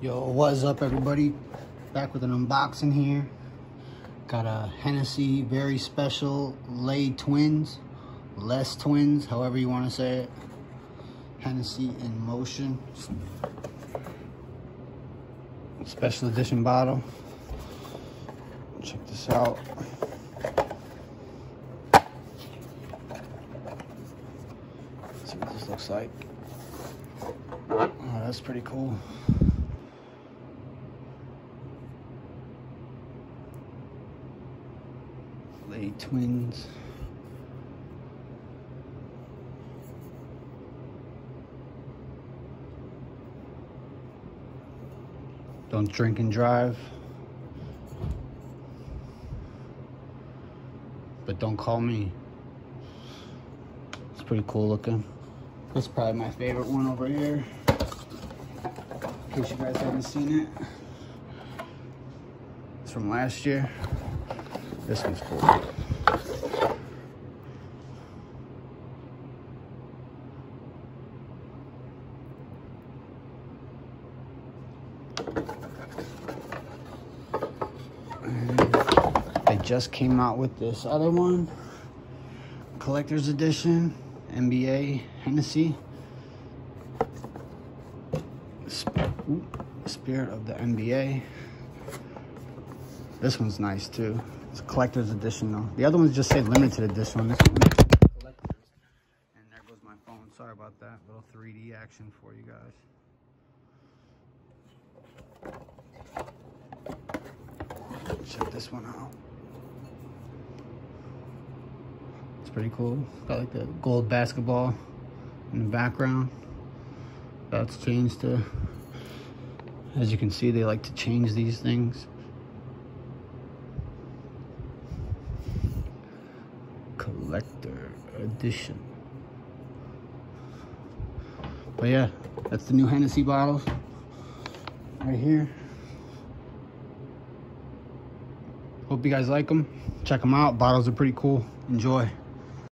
Yo, what's up everybody? Back with an unboxing here. Got a Hennessy very special Lay twins, less twins, however you want to say it. Hennessy in motion. Special edition bottle. Check this out. Let's see what this looks like. Oh, that's pretty cool. Lay twins. Don't drink and drive. But don't call me. It's pretty cool looking. This is probably my favorite one over here. In case you guys haven't seen it. It's from last year. This one's cool. Just came out with this other one. Collector's Edition. NBA Hennessy. Spirit of the NBA. This one's nice too. It's a collector's edition though. The other ones just say limited edition. This one. And there goes my phone. Sorry about that. Little 3D action for you guys. Check this one out. It's pretty cool. Got like the gold basketball in the background. That's changed to, as you can see, they like to change these things. Collector edition. But yeah, that's the new Hennessy bottles right here. Hope you guys like them. Check them out. Bottles are pretty cool. Enjoy.